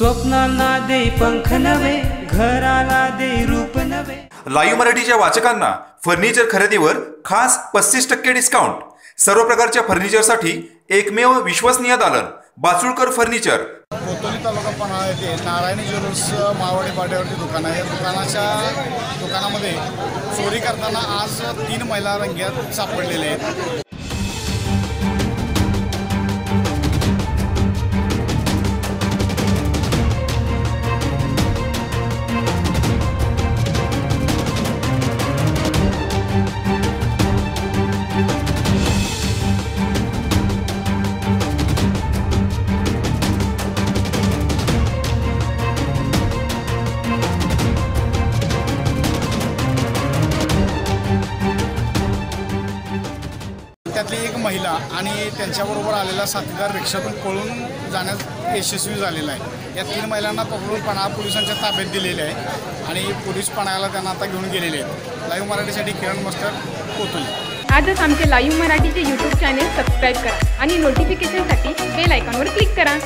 स्वप्नांना दे पंख नवे घराला दे रूप नवे लाईव्ह मराठीच्या वाचकांना फर्निचर खरेदीवर खास पस्तीस टक्के डिस्काउंट सर्व प्रकारच्या फर्निचरसाठी एकमेव विश्वसनीय दालन बाचुळकर फर्निचर. कोतोली तालुका पन्हाळा येथे नारायणी ज्वेलर्स मावाडी पाट्यावरती दुकान आहे. दुकानाच्या दुकानामध्ये चोरी करताना आज तीन महिला रंग्यात सापडलेल्या आहेत. त्यातली एक महिला आणि त्यांच्याबरोबर आलेला साथीदार रिक्षातून पळून जाण्यात यशस्वी झालेला आहे. या तीन महिलांना पकडून पणा पोलिसांच्या ताब्यात दिलेले आहे आणि पोलीस पणाला त्यांना आता घेऊन गेलेले आहेत. लाईव्ह मराठीसाठी किरण मस्कर कोतुली. आजच आमचे लाईव्ह मराठीचे यूट्यूब चॅनेल सबस्क्राईब करा आणि नोटिफिकेशनसाठी बेल आयकॉनवर क्लिक करा.